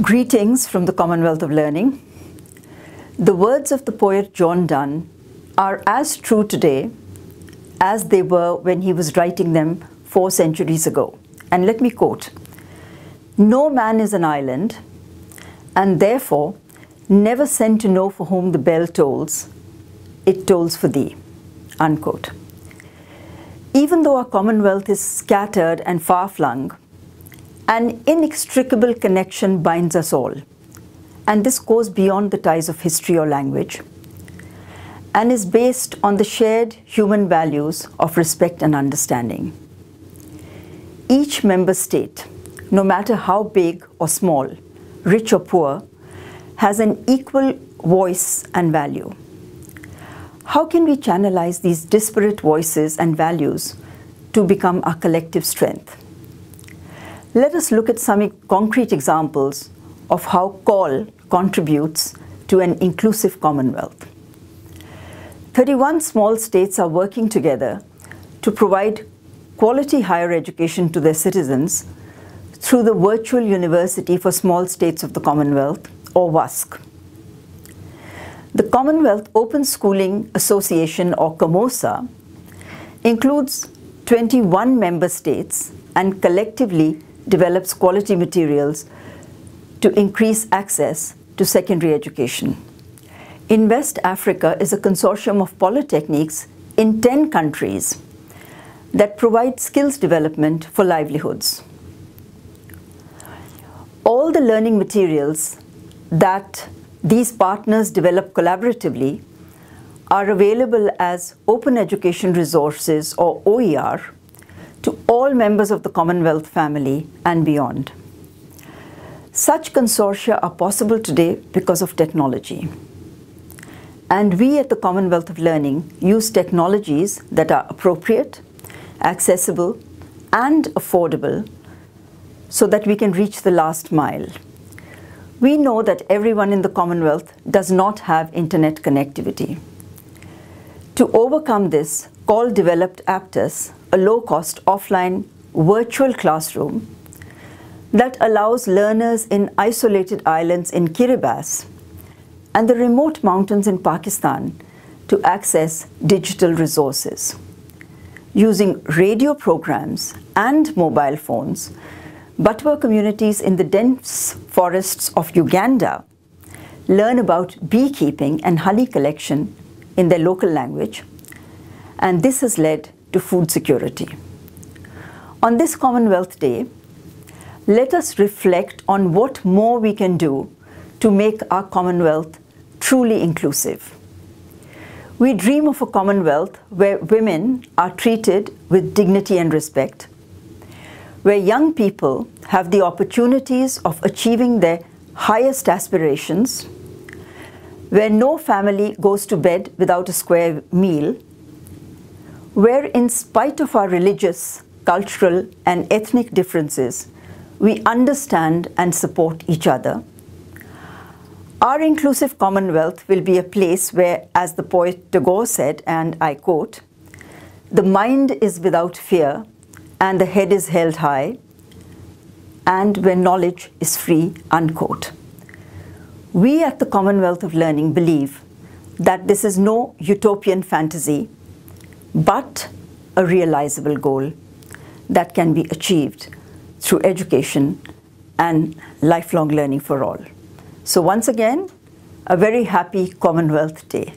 Greetings from the Commonwealth of Learning. The words of the poet John Donne are as true today as they were when he was writing them four centuries ago. And let me quote No man is an island, and therefore never sent to know for whom the bell tolls, it tolls for thee. Unquote. Even though our Commonwealth is scattered and far flung, an inextricable connection binds us all, and this goes beyond the ties of history or language, and is based on the shared human values of respect and understanding. Each member state, no matter how big or small, rich or poor, has an equal voice and value. How can we channelize these disparate voices and values to become our collective strength? Let us look at some concrete examples of how COL contributes to an inclusive Commonwealth. 31 small states are working together to provide quality higher education to their citizens through the Virtual University for Small States of the Commonwealth, or VUSSC. The Commonwealth Open Schooling Association, or COMOSA, includes 21 member states and collectively develops quality materials to increase access to secondary education. Invest Africa is a consortium of polytechnics in 10 countries that provide skills development for livelihoods. All the learning materials that these partners develop collaboratively are available as open education resources or OER to all members of the Commonwealth family and beyond. Such consortia are possible today because of technology. And we at the Commonwealth of Learning use technologies that are appropriate, accessible, and affordable so that we can reach the last mile. We know that everyone in the Commonwealth does not have internet connectivity. To overcome this, COL developed Aptus, a low-cost offline virtual classroom that allows learners in isolated islands in Kiribati and the remote mountains in Pakistan to access digital resources. Using radio programs and mobile phones, Batwa communities in the dense forests of Uganda learn about beekeeping and honey collection in their local language, and this has led to food security. On this Commonwealth Day, let us reflect on what more we can do to make our Commonwealth truly inclusive. We dream of a Commonwealth where women are treated with dignity and respect, where young people have the opportunities of achieving their highest aspirations, where no family goes to bed without a square meal, where in spite of our religious, cultural and ethnic differences, we understand and support each other. Our inclusive Commonwealth will be a place where, as the poet Tagore said, and I quote, the mind is without fear and the head is held high, and where knowledge is free, unquote. We at the Commonwealth of Learning believe that this is no utopian fantasy, but a realizable goal that can be achieved through education and lifelong learning for all. So once again, a very happy Commonwealth Day.